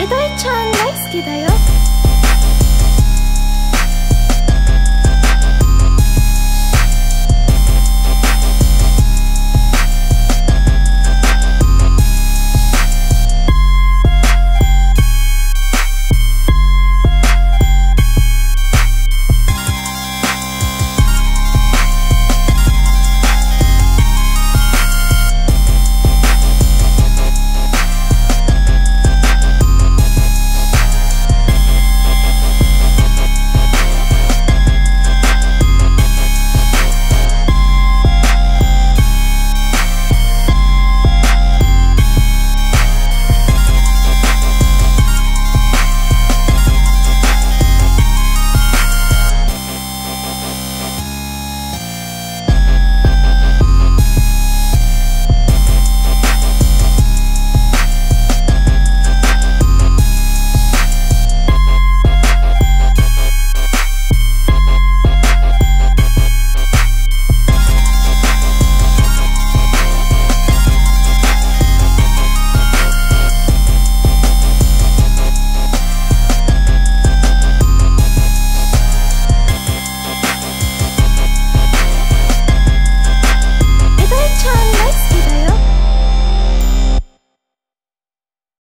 糸井ちゃん大好きだよ。